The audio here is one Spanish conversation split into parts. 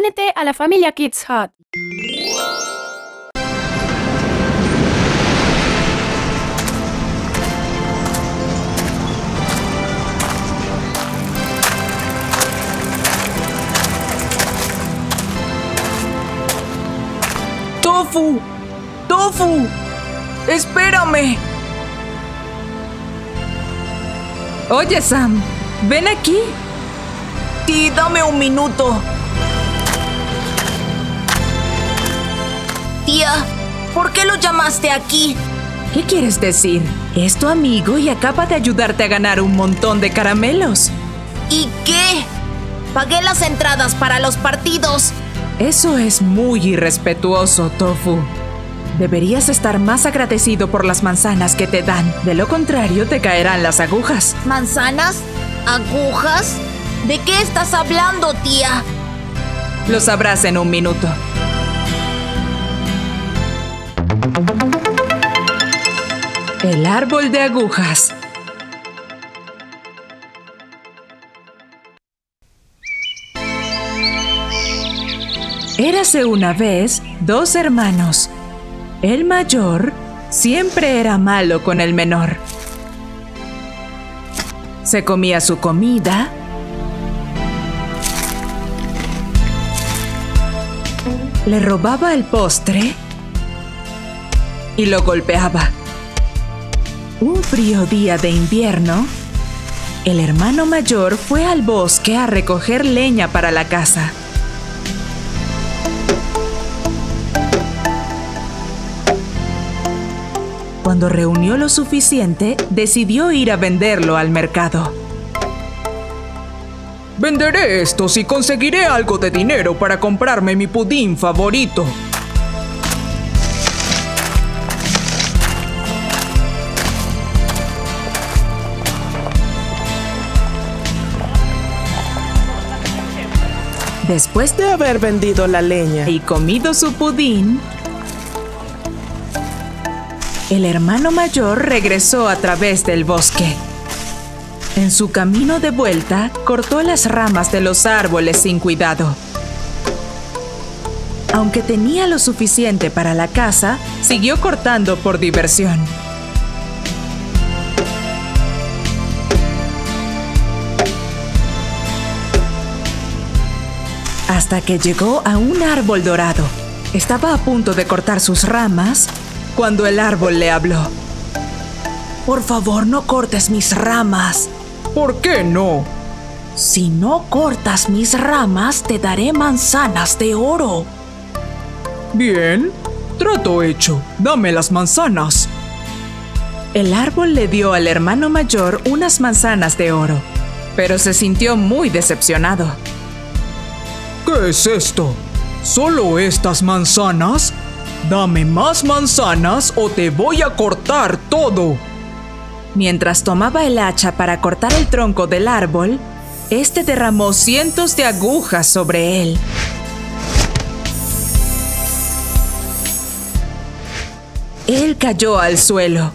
únete a la familia Kids Hut. ¡Tofu! ¡Tofu! ¡Espérame! Oye, Sam, ven aquí. Ti, dame un minuto. Tía, ¿por qué lo llamaste aquí? ¿Qué quieres decir? Es tu amigo y acaba de ayudarte a ganar un montón de caramelos. ¿Y qué? Pagué las entradas para los partidos. Eso es muy irrespetuoso, Tofu. Deberías estar más agradecido por las manzanas que te dan. De lo contrario, te caerán las agujas. ¿Manzanas? ¿Agujas? ¿De qué estás hablando, tía? Lo sabrás en un minuto. El árbol de agujas. Érase una vez dos hermanos. El mayor siempre era malo con el menor. Se comía su comida. Le robaba el postre y lo golpeaba. Un frío día de invierno, el hermano mayor fue al bosque a recoger leña para la casa. Cuando reunió lo suficiente, decidió ir a venderlo al mercado. Venderé esto si conseguiré algo de dinero para comprarme mi pudín favorito. Después de haber vendido la leña y comido su pudín, el hermano mayor regresó a través del bosque. En su camino de vuelta, cortó las ramas de los árboles sin cuidado. Aunque tenía lo suficiente para la casa, siguió cortando por diversión. Hasta que llegó a un árbol dorado. Estaba a punto de cortar sus ramas cuando el árbol le habló. Por favor, no cortes mis ramas. ¿Por qué no? Si no cortas mis ramas, te daré manzanas de oro. Bien, trato hecho. Dame las manzanas. El árbol le dio al hermano mayor unas manzanas de oro, pero se sintió muy decepcionado. ¿Qué es esto? ¿Solo estas manzanas? Dame más manzanas o te voy a cortar todo. Mientras tomaba el hacha para cortar el tronco del árbol, este derramó cientos de agujas sobre él. Él cayó al suelo.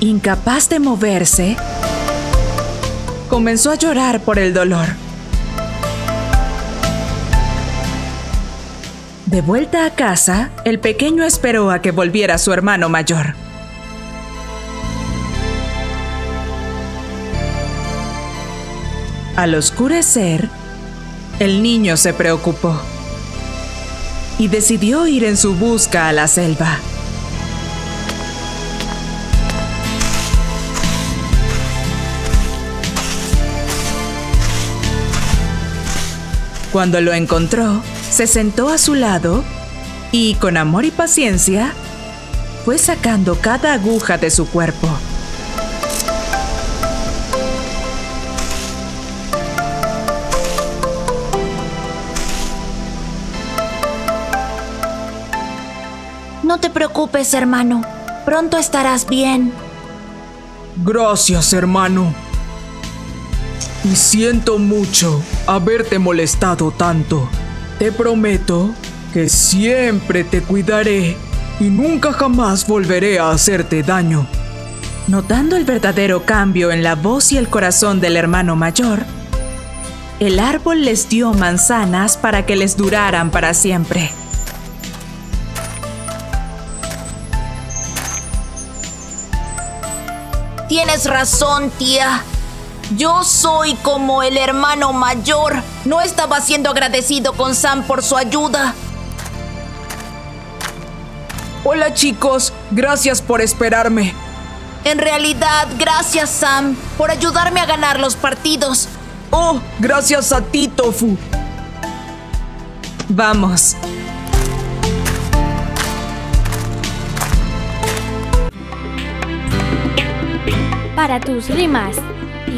Incapaz de moverse, comenzó a llorar por el dolor. De vuelta a casa, el pequeño esperó a que volviera su hermano mayor. Al oscurecer, el niño se preocupó y decidió ir en su busca a la selva. Cuando lo encontró, se sentó a su lado y, con amor y paciencia, fue sacando cada aguja de su cuerpo. No te preocupes, hermano. Pronto estarás bien. Gracias, hermano. Y siento mucho haberte molestado tanto. Te prometo que siempre te cuidaré y nunca jamás volveré a hacerte daño. Notando el verdadero cambio en la voz y el corazón del hermano mayor, El árbol les dio manzanas para que les duraran para siempre. Tienes razón, tía. Yo soy como el hermano mayor. No estaba siendo agradecido con Sam por su ayuda. Hola chicos, gracias por esperarme. En realidad, gracias Sam por ayudarme a ganar los partidos. Oh, gracias a ti, Tofu. Vamos. Para tus rimas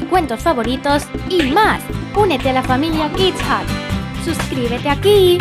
cuentos favoritos y más, únete a la familia Kids Hut. Suscríbete aquí.